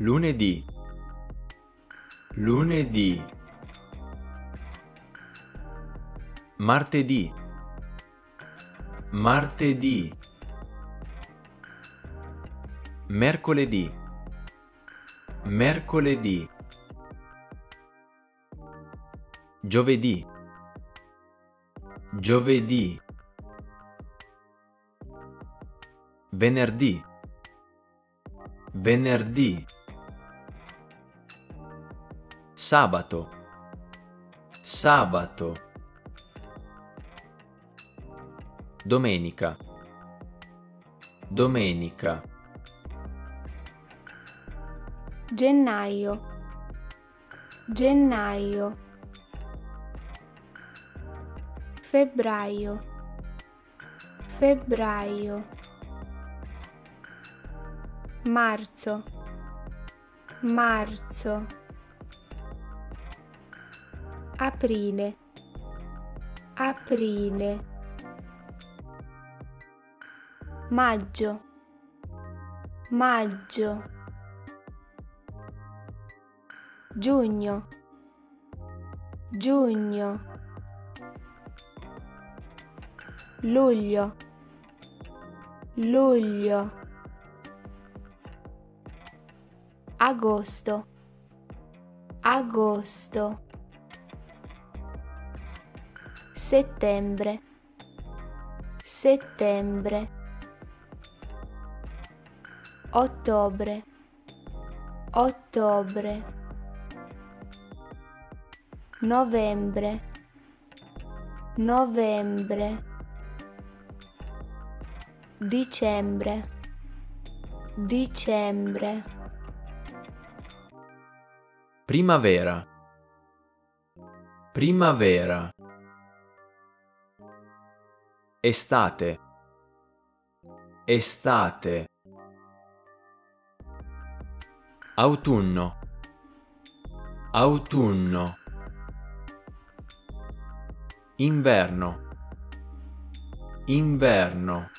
lunedì, lunedì, martedì, martedì, mercoledì, mercoledì, giovedì, giovedì, venerdì, venerdì, sabato, sabato, domenica, domenica, gennaio, gennaio, febbraio, febbraio, marzo, marzo, aprile, aprile, maggio, maggio, giugno, giugno, luglio, luglio, agosto, agosto, settembre, settembre, ottobre, ottobre, novembre, novembre, dicembre, dicembre, primavera, primavera, estate, estate, autunno, autunno, inverno, inverno,